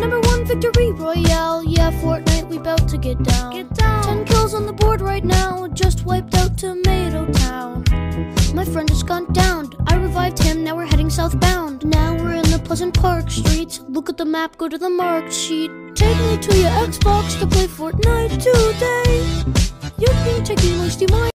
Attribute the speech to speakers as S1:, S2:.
S1: Number one victory royale. Yeah, Fortnite, we bout to get down.
S2: Get down.
S1: Ten kills on the board right now. Just wiped out Tomato Town. My friend just gone down. I revived him. Now we're heading southbound. Now we're in the Pleasant Park streets. Look at the map. Go to the marked sheet. Take me to your Xbox to play Fortnite today. You've been taking my